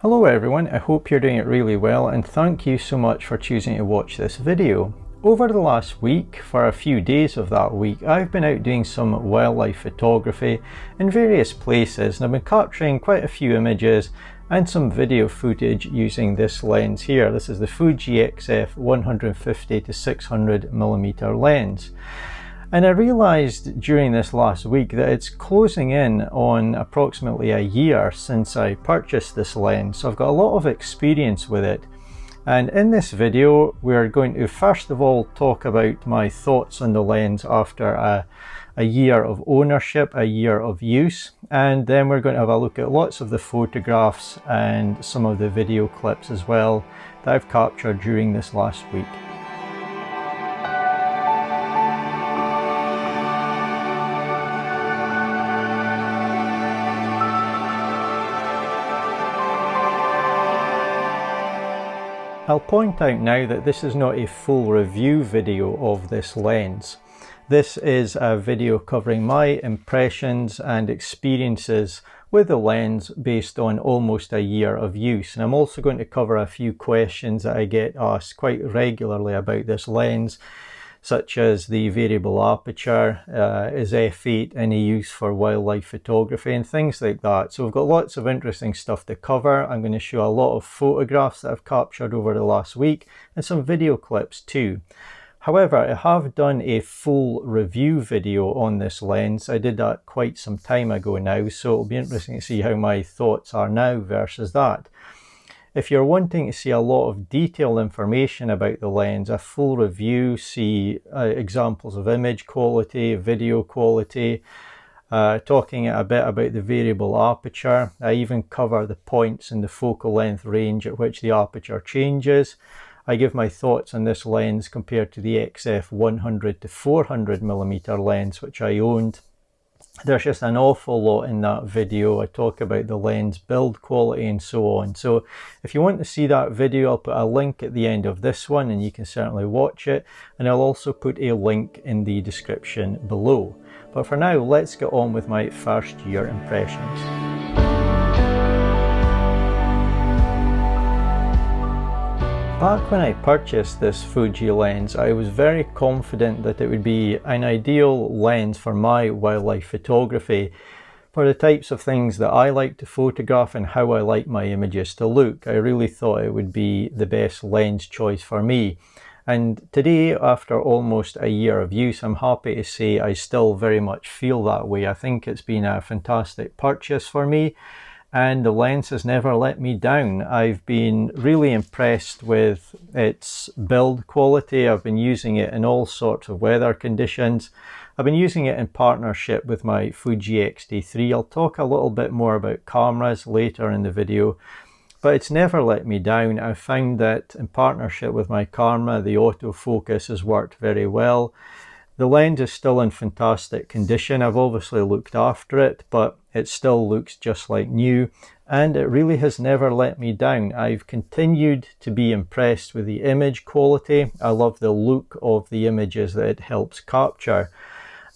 Hello everyone, I hope you're doing it really well and thank you so much for choosing to watch this video. Over the last week, for a few days of that week, I've been out doing some wildlife photography in various places and I've been capturing quite a few images and some video footage using this lens here. This is the Fuji XF 150 to 600 millimeter lens. And I realised during this last week that it's closing in on approximately a year since I purchased this lens. So I've got a lot of experience with it. And in this video, we're going to first of all talk about my thoughts on the lens after a, a year of ownership, a year of use. And then we're going to have a look at lots of the photographs and some of the video clips as well that I've captured during this last week. I'll point out now that this is not a full review video of this lens. This is a video covering my impressions and experiences with the lens based on almost a year of use. And I'm also going to cover a few questions that I get asked quite regularly about this lens such as the variable aperture, uh, is f8 any use for wildlife photography and things like that. So we've got lots of interesting stuff to cover. I'm going to show a lot of photographs that I've captured over the last week and some video clips too. However, I have done a full review video on this lens. I did that quite some time ago now, so it'll be interesting to see how my thoughts are now versus that. If you're wanting to see a lot of detailed information about the lens, a full review, see uh, examples of image quality, video quality, uh, talking a bit about the variable aperture. I even cover the points in the focal length range at which the aperture changes. I give my thoughts on this lens compared to the XF 100 to 400 millimeter lens which I owned there's just an awful lot in that video. I talk about the lens build quality and so on. So if you want to see that video, I'll put a link at the end of this one and you can certainly watch it. And I'll also put a link in the description below. But for now, let's get on with my first year impressions. Back when I purchased this Fuji lens, I was very confident that it would be an ideal lens for my wildlife photography, for the types of things that I like to photograph and how I like my images to look. I really thought it would be the best lens choice for me. And today, after almost a year of use, I'm happy to say I still very much feel that way. I think it's been a fantastic purchase for me and the lens has never let me down. I've been really impressed with its build quality. I've been using it in all sorts of weather conditions. I've been using it in partnership with my Fuji X-T3. I'll talk a little bit more about cameras later in the video, but it's never let me down. I've found that in partnership with my camera, the autofocus has worked very well. The lens is still in fantastic condition. I've obviously looked after it, but it still looks just like new and it really has never let me down. I've continued to be impressed with the image quality. I love the look of the images that it helps capture.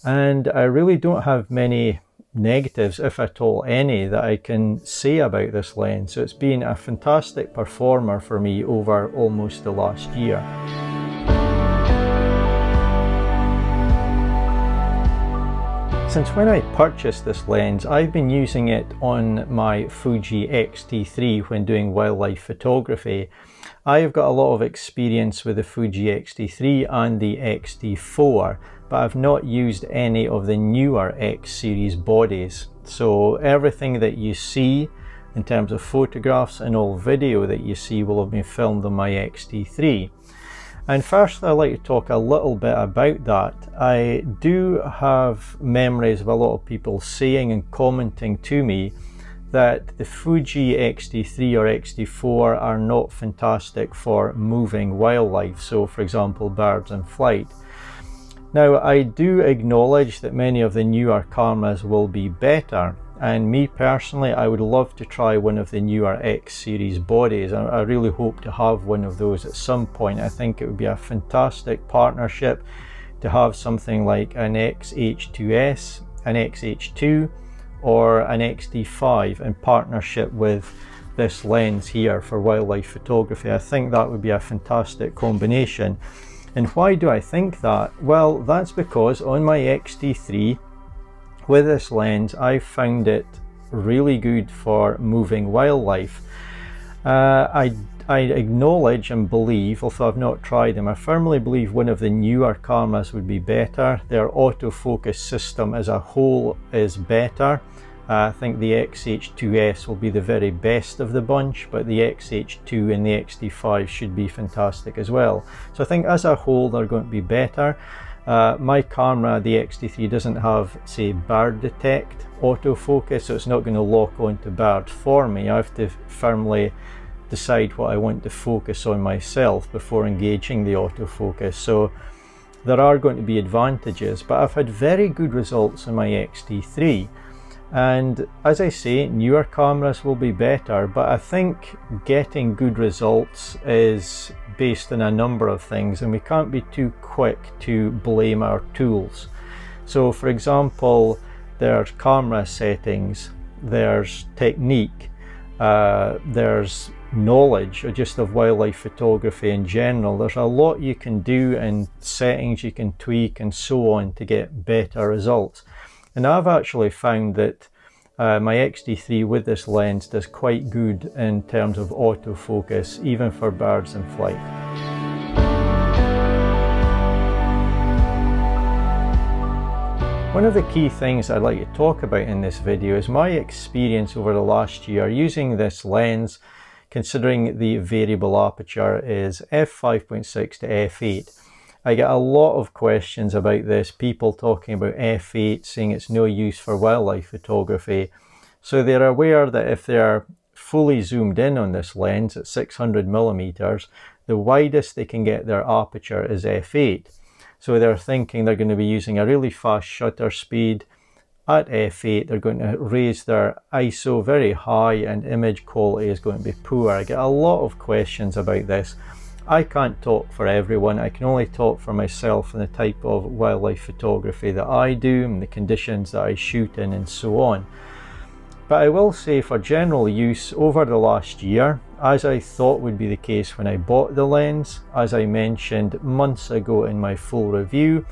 And I really don't have many negatives, if at all any, that I can say about this lens. So it's been a fantastic performer for me over almost the last year. Since when I purchased this lens, I've been using it on my Fuji X-T3 when doing wildlife photography. I've got a lot of experience with the Fuji X-T3 and the X-T4, but I've not used any of the newer X series bodies. So everything that you see in terms of photographs and all video that you see will have been filmed on my X-T3. And first, I'd like to talk a little bit about that. I do have memories of a lot of people saying and commenting to me that the Fuji X-T3 or X-T4 are not fantastic for moving wildlife, so for example birds in flight. Now I do acknowledge that many of the newer cameras will be better, and me personally I would love to try one of the newer X series bodies I, I really hope to have one of those at some point I think it would be a fantastic partnership to have something like an XH2S an XH2 or an XT5 in partnership with this lens here for wildlife photography. I think that would be a fantastic combination. And why do I think that? Well, that's because on my X-T3 with this lens, I found it really good for moving wildlife. Uh, I, I acknowledge and believe, although I've not tried them, I firmly believe one of the newer cameras would be better. Their autofocus system as a whole is better. Uh, I think the XH2S will be the very best of the bunch, but the XH2 and the XT5 should be fantastic as well. So I think as a whole they're going to be better. Uh, my camera, the X-T3, doesn't have, say, bird detect autofocus, so it's not going to lock onto birds for me. I have to firmly decide what I want to focus on myself before engaging the autofocus. So there are going to be advantages, but I've had very good results on my X-T3. And as I say, newer cameras will be better, but I think getting good results is based on a number of things and we can't be too quick to blame our tools. So for example, there's camera settings, there's technique, uh, there's knowledge just of wildlife photography in general. There's a lot you can do and settings you can tweak and so on to get better results. And I've actually found that uh, my X-T3 with this lens does quite good in terms of autofocus, even for birds in flight. One of the key things I'd like to talk about in this video is my experience over the last year using this lens considering the variable aperture is f5.6 to f8. I get a lot of questions about this, people talking about f8, saying it's no use for wildlife photography. So they're aware that if they're fully zoomed in on this lens at 600 millimeters, the widest they can get their aperture is f8. So they're thinking they're going to be using a really fast shutter speed. At f8, they're going to raise their ISO very high and image quality is going to be poor. I get a lot of questions about this. I can't talk for everyone, I can only talk for myself and the type of wildlife photography that I do and the conditions that I shoot in and so on. But I will say for general use over the last year, as I thought would be the case when I bought the lens, as I mentioned months ago in my full review,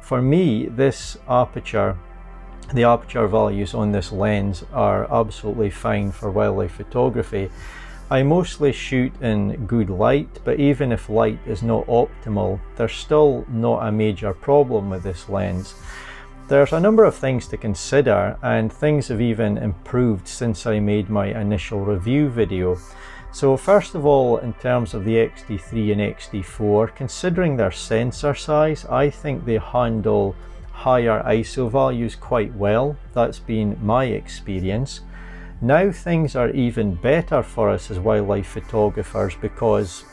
for me this aperture, the aperture values on this lens are absolutely fine for wildlife photography. I mostly shoot in good light, but even if light is not optimal, there's still not a major problem with this lens. There's a number of things to consider and things have even improved since I made my initial review video. So first of all, in terms of the X-T3 and X-T4, considering their sensor size, I think they handle higher ISO values quite well. That's been my experience. Now things are even better for us as wildlife photographers because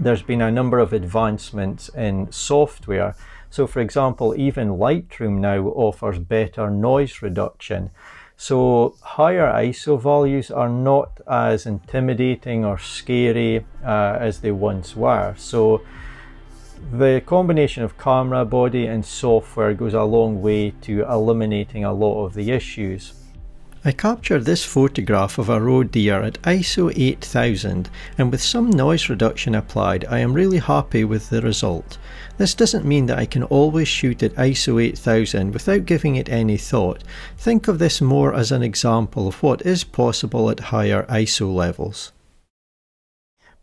there's been a number of advancements in software. So for example, even Lightroom now offers better noise reduction. So higher ISO values are not as intimidating or scary uh, as they once were. So the combination of camera, body and software goes a long way to eliminating a lot of the issues. I captured this photograph of a roe deer at ISO 8000 and with some noise reduction applied I am really happy with the result. This doesn't mean that I can always shoot at ISO 8000 without giving it any thought. Think of this more as an example of what is possible at higher ISO levels.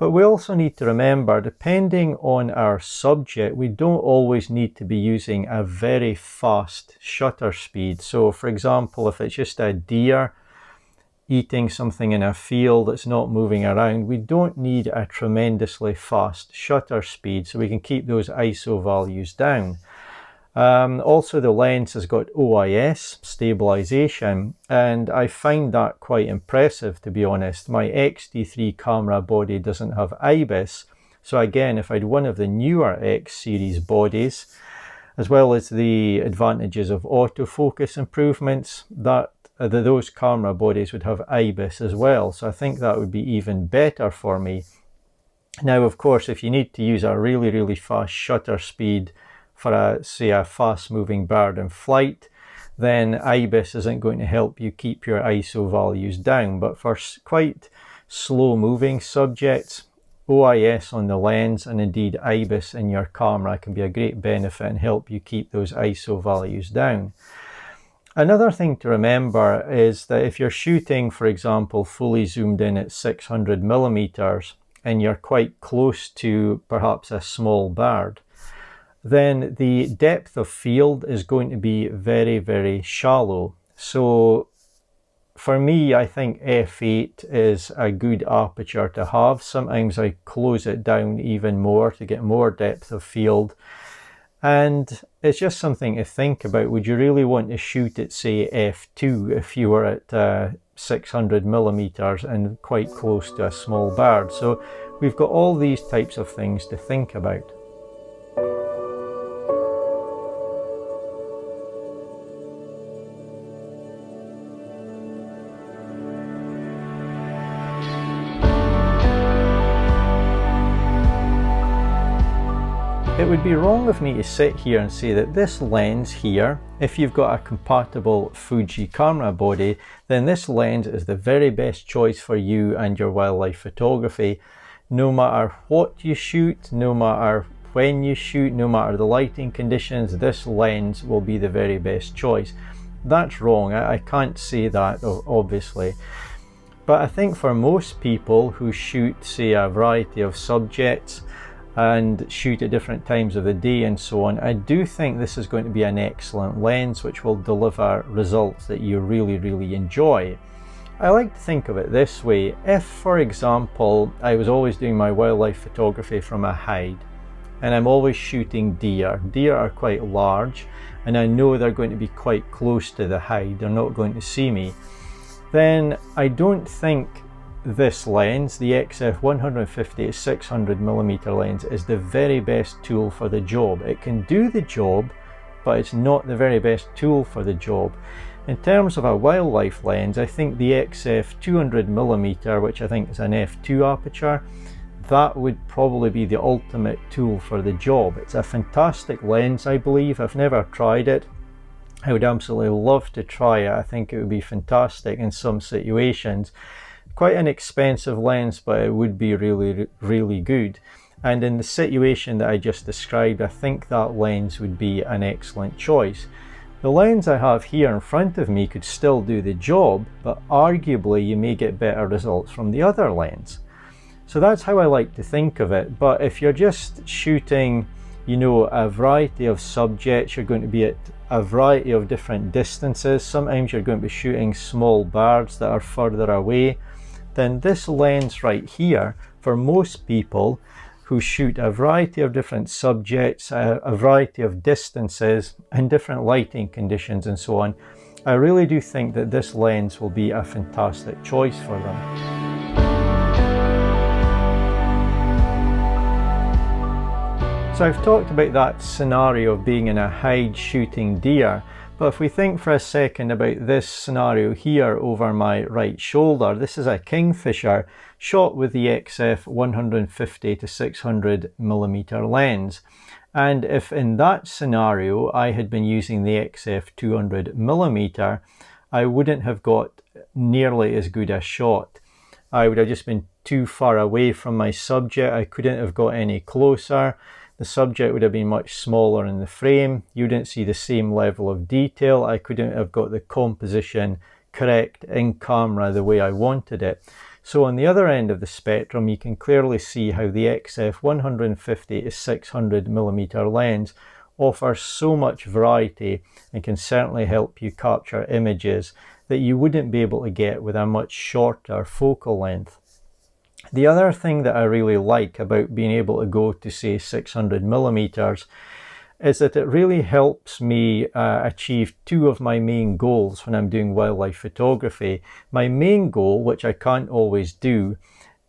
But we also need to remember, depending on our subject, we don't always need to be using a very fast shutter speed. So for example, if it's just a deer eating something in a field that's not moving around, we don't need a tremendously fast shutter speed so we can keep those ISO values down. Um, also the lens has got OIS stabilization and I find that quite impressive to be honest. My X-T3 camera body doesn't have IBIS so again if I'd one of the newer X series bodies as well as the advantages of autofocus improvements that uh, those camera bodies would have IBIS as well so I think that would be even better for me. Now of course if you need to use a really really fast shutter speed for a say a fast moving bird in flight then IBIS isn't going to help you keep your ISO values down but for quite slow moving subjects, OIS on the lens and indeed IBIS in your camera can be a great benefit and help you keep those ISO values down. Another thing to remember is that if you're shooting, for example, fully zoomed in at 600 millimeters and you're quite close to perhaps a small bird, then the depth of field is going to be very, very shallow. So for me, I think f8 is a good aperture to have. Sometimes I close it down even more to get more depth of field. And it's just something to think about. Would you really want to shoot at, say, f2 if you were at uh, 600 millimeters and quite close to a small bird? So we've got all these types of things to think about. Would be wrong of me to sit here and say that this lens here, if you've got a compatible Fuji camera body, then this lens is the very best choice for you and your wildlife photography. No matter what you shoot, no matter when you shoot, no matter the lighting conditions, this lens will be the very best choice. That's wrong, I, I can't say that obviously. But I think for most people who shoot, say, a variety of subjects, and shoot at different times of the day and so on, I do think this is going to be an excellent lens which will deliver results that you really, really enjoy. I like to think of it this way. If, for example, I was always doing my wildlife photography from a hide and I'm always shooting deer. Deer are quite large and I know they're going to be quite close to the hide. They're not going to see me. Then I don't think this lens, the XF 150 600 millimeter lens, is the very best tool for the job. It can do the job, but it's not the very best tool for the job. In terms of a wildlife lens, I think the XF 200 millimeter, which I think is an f2 aperture, that would probably be the ultimate tool for the job. It's a fantastic lens, I believe. I've never tried it. I would absolutely love to try it. I think it would be fantastic in some situations quite an expensive lens, but it would be really, really good. And in the situation that I just described, I think that lens would be an excellent choice. The lens I have here in front of me could still do the job, but arguably you may get better results from the other lens. So that's how I like to think of it. But if you're just shooting, you know, a variety of subjects, you're going to be at a variety of different distances. Sometimes you're going to be shooting small birds that are further away then this lens right here, for most people who shoot a variety of different subjects, a, a variety of distances, and different lighting conditions and so on, I really do think that this lens will be a fantastic choice for them. So I've talked about that scenario of being in a hide shooting deer but if we think for a second about this scenario here over my right shoulder, this is a Kingfisher shot with the XF 150 to 600 millimeter lens. And if in that scenario I had been using the XF 200 millimeter, I wouldn't have got nearly as good a shot. I would have just been too far away from my subject. I couldn't have got any closer. The subject would have been much smaller in the frame. You didn't see the same level of detail. I couldn't have got the composition correct in camera the way I wanted it. So on the other end of the spectrum, you can clearly see how the XF 150 to 600 millimeter lens offers so much variety and can certainly help you capture images that you wouldn't be able to get with a much shorter focal length. The other thing that I really like about being able to go to say 600 millimeters is that it really helps me uh, achieve two of my main goals when I'm doing wildlife photography. My main goal, which I can't always do,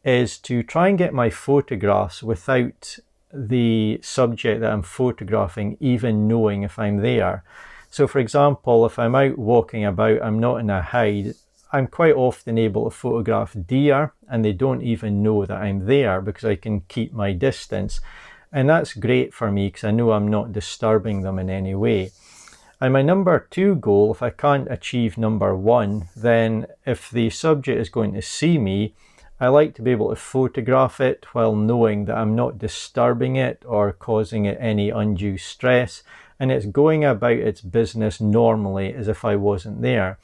is to try and get my photographs without the subject that I'm photographing even knowing if I'm there. So for example, if I'm out walking about, I'm not in a hide, I'm quite often able to photograph deer and they don't even know that I'm there because I can keep my distance. And that's great for me because I know I'm not disturbing them in any way. And my number two goal, if I can't achieve number one, then if the subject is going to see me, I like to be able to photograph it while knowing that I'm not disturbing it or causing it any undue stress and it's going about its business normally as if I wasn't there.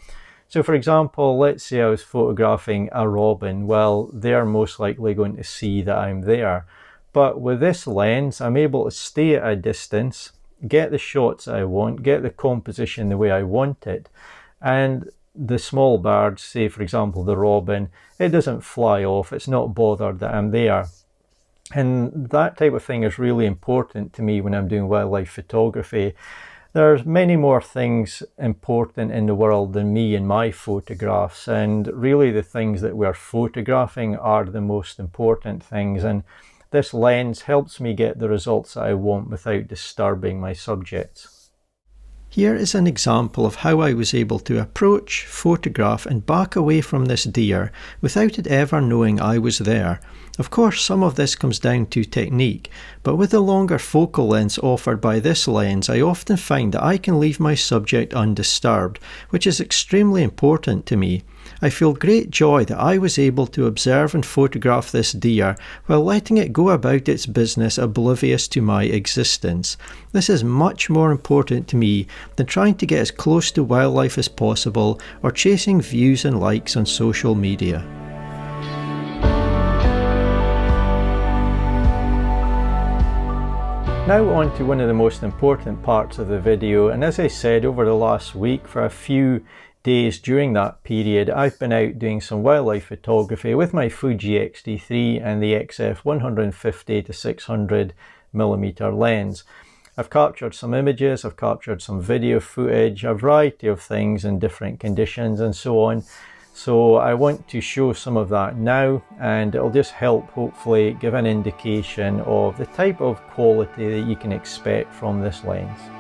So for example, let's say I was photographing a robin. Well, they're most likely going to see that I'm there. But with this lens, I'm able to stay at a distance, get the shots I want, get the composition the way I want it. And the small birds, say for example the robin, it doesn't fly off, it's not bothered that I'm there. And that type of thing is really important to me when I'm doing wildlife photography. There's many more things important in the world than me and my photographs and really the things that we're photographing are the most important things and this lens helps me get the results I want without disturbing my subjects. Here is an example of how I was able to approach, photograph and back away from this deer without it ever knowing I was there. Of course some of this comes down to technique, but with the longer focal lengths offered by this lens I often find that I can leave my subject undisturbed, which is extremely important to me. I feel great joy that I was able to observe and photograph this deer while letting it go about its business oblivious to my existence. This is much more important to me than trying to get as close to wildlife as possible or chasing views and likes on social media. Now on to one of the most important parts of the video and as I said over the last week for a few days during that period, I've been out doing some wildlife photography with my Fuji X-T3 and the XF 150 to 600 millimeter lens. I've captured some images, I've captured some video footage, a variety of things in different conditions and so on. So I want to show some of that now and it'll just help hopefully give an indication of the type of quality that you can expect from this lens.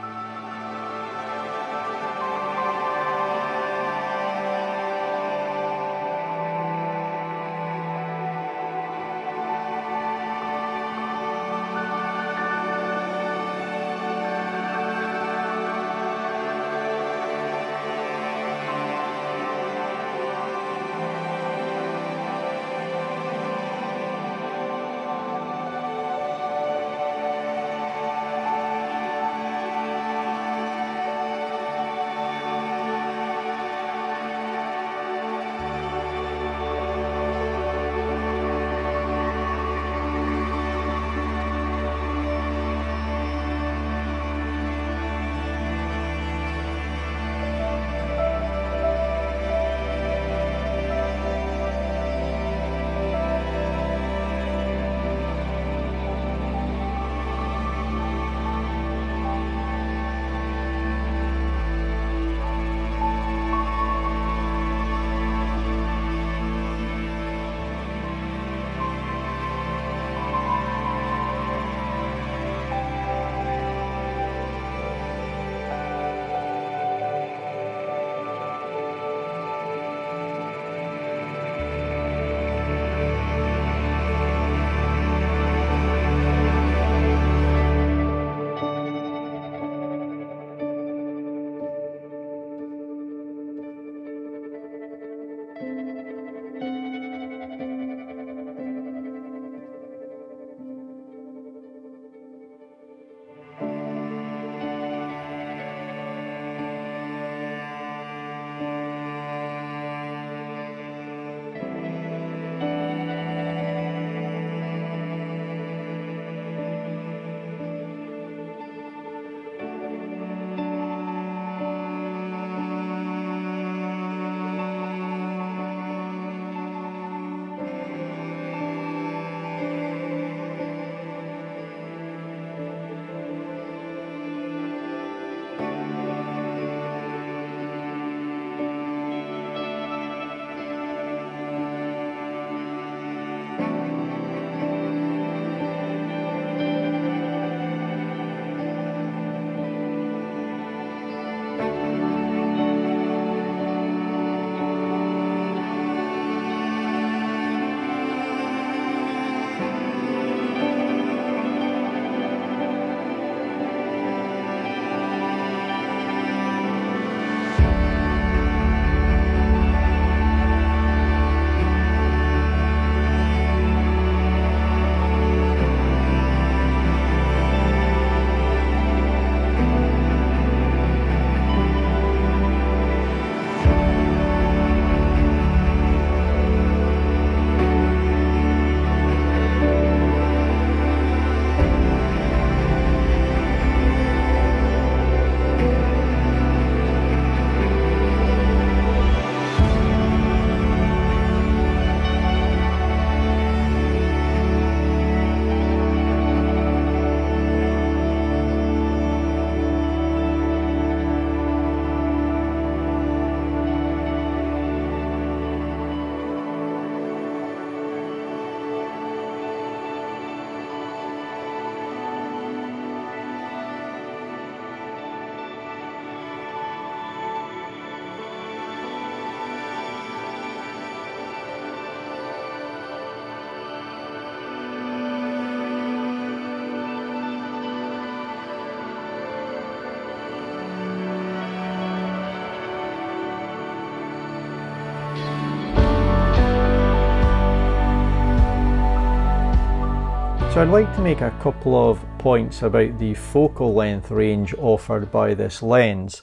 I'd like to make a couple of points about the focal length range offered by this lens.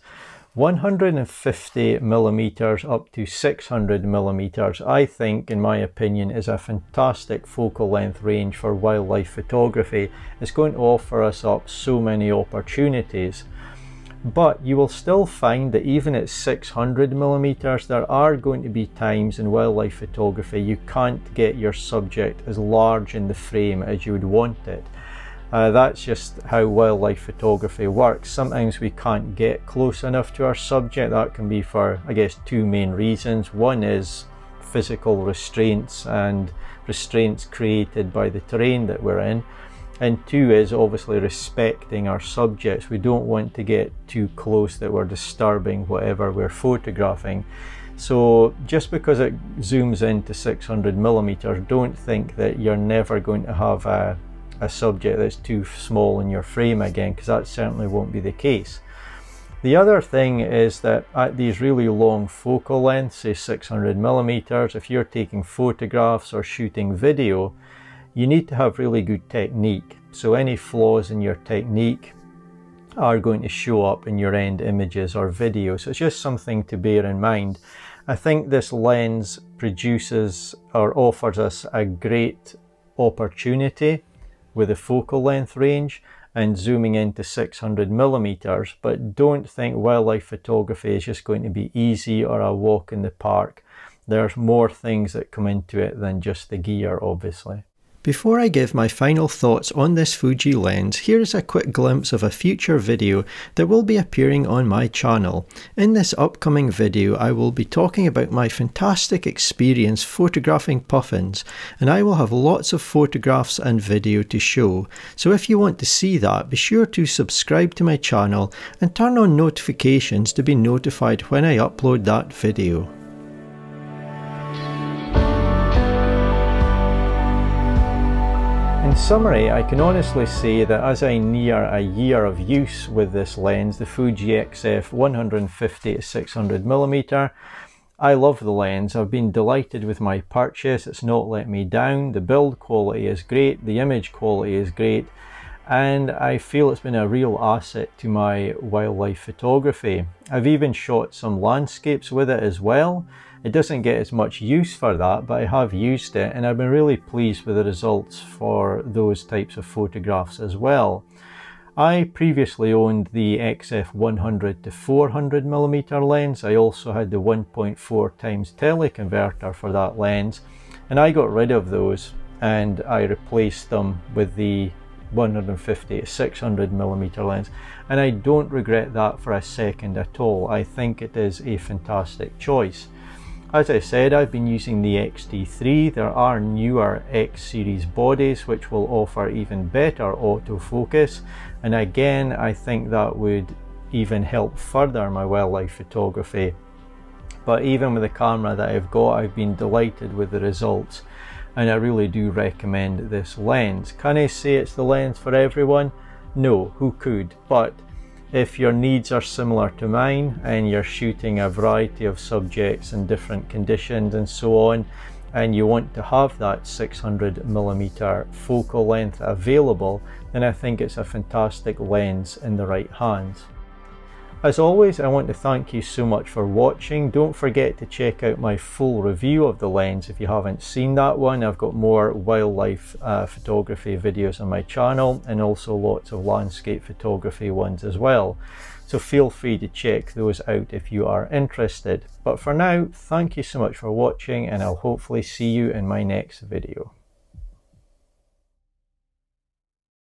150 millimeters up to 600 millimeters, I think, in my opinion, is a fantastic focal length range for wildlife photography. It's going to offer us up so many opportunities. But you will still find that even at 600 millimeters, there are going to be times in wildlife photography you can't get your subject as large in the frame as you would want it. Uh, that's just how wildlife photography works. Sometimes we can't get close enough to our subject. That can be for, I guess, two main reasons. One is physical restraints and restraints created by the terrain that we're in. And two is obviously respecting our subjects. We don't want to get too close that we're disturbing whatever we're photographing. So just because it zooms into 600 millimeters, don't think that you're never going to have a a subject that's too small in your frame again because that certainly won't be the case. The other thing is that at these really long focal lengths, say 600 millimeters, if you're taking photographs or shooting video, you need to have really good technique. So any flaws in your technique are going to show up in your end images or video. So it's just something to bear in mind. I think this lens produces or offers us a great opportunity with a focal length range and zooming into 600 millimeters, but don't think wildlife photography is just going to be easy or a walk in the park. There's more things that come into it than just the gear, obviously. Before I give my final thoughts on this Fuji lens, here is a quick glimpse of a future video that will be appearing on my channel. In this upcoming video I will be talking about my fantastic experience photographing puffins and I will have lots of photographs and video to show. So if you want to see that be sure to subscribe to my channel and turn on notifications to be notified when I upload that video. Summary, I can honestly say that as I near a year of use with this lens, the Fuji XF 150-600mm, I love the lens. I've been delighted with my purchase. It's not let me down. The build quality is great. The image quality is great. And I feel it's been a real asset to my wildlife photography. I've even shot some landscapes with it as well. It doesn't get as much use for that, but I have used it and I've been really pleased with the results for those types of photographs as well. I previously owned the XF 100 to 400 millimeter lens. I also had the 1.4 times teleconverter for that lens and I got rid of those and I replaced them with the 150 to 600 millimeter lens and I don't regret that for a second at all. I think it is a fantastic choice. As I said, I've been using the X-T3. There are newer X series bodies which will offer even better autofocus. And again, I think that would even help further my wildlife photography. But even with the camera that I've got, I've been delighted with the results. And I really do recommend this lens. Can I say it's the lens for everyone? No, who could? But if your needs are similar to mine and you're shooting a variety of subjects in different conditions and so on, and you want to have that 600 millimeter focal length available, then I think it's a fantastic lens in the right hands. As always, I want to thank you so much for watching. Don't forget to check out my full review of the lens if you haven't seen that one. I've got more wildlife uh, photography videos on my channel and also lots of landscape photography ones as well. So feel free to check those out if you are interested. But for now, thank you so much for watching and I'll hopefully see you in my next video.